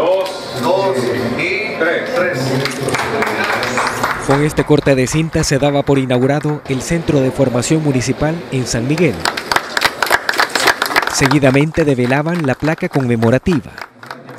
dos, dos y tres. tres. Con este corte de cinta se daba por inaugurado el Centro de Formación Municipal en San Miguel. Seguidamente develaban la placa conmemorativa.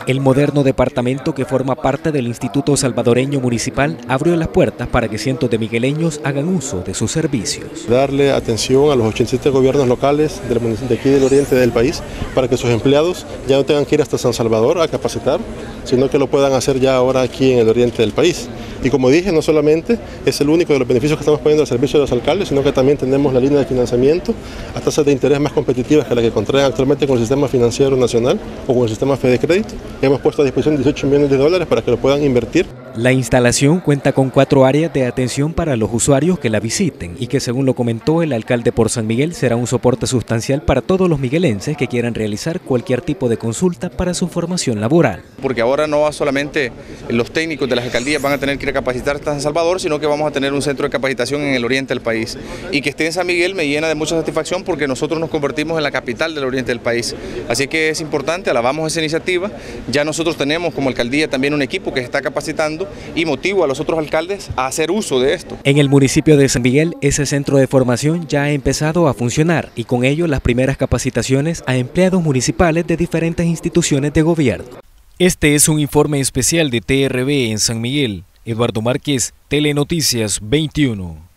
El moderno departamento que forma parte del Instituto Salvadoreño Municipal abrió las puertas para que cientos de migueleños hagan uso de sus servicios. Darle atención a los 87 gobiernos locales de aquí del oriente del país para que sus empleados ya no tengan que ir hasta San Salvador a capacitar, sino que lo puedan hacer ya ahora aquí en el oriente del país. Y como dije, no solamente es el único de los beneficios que estamos poniendo al servicio de los alcaldes, sino que también tenemos la línea de financiamiento a tasas de interés más competitivas que la que contraen actualmente con el sistema financiero nacional o con el sistema Fede Crédito. Hemos puesto a disposición 18 millones de dólares para que lo puedan invertir. La instalación cuenta con cuatro áreas de atención para los usuarios que la visiten y que según lo comentó el alcalde por San Miguel será un soporte sustancial para todos los miguelenses que quieran realizar cualquier tipo de consulta para su formación laboral. Porque ahora no solamente los técnicos de las alcaldías van a tener que ir a capacitar hasta San Salvador, sino que vamos a tener un centro de capacitación en el oriente del país. Y que esté en San Miguel me llena de mucha satisfacción porque nosotros nos convertimos en la capital del oriente del país. Así que es importante, alabamos esa iniciativa. Ya nosotros tenemos como alcaldía también un equipo que está capacitando y motivo a los otros alcaldes a hacer uso de esto. En el municipio de San Miguel, ese centro de formación ya ha empezado a funcionar y con ello las primeras capacitaciones a empleados municipales de diferentes instituciones de gobierno. Este es un informe especial de TRB en San Miguel. Eduardo Márquez, Telenoticias 21.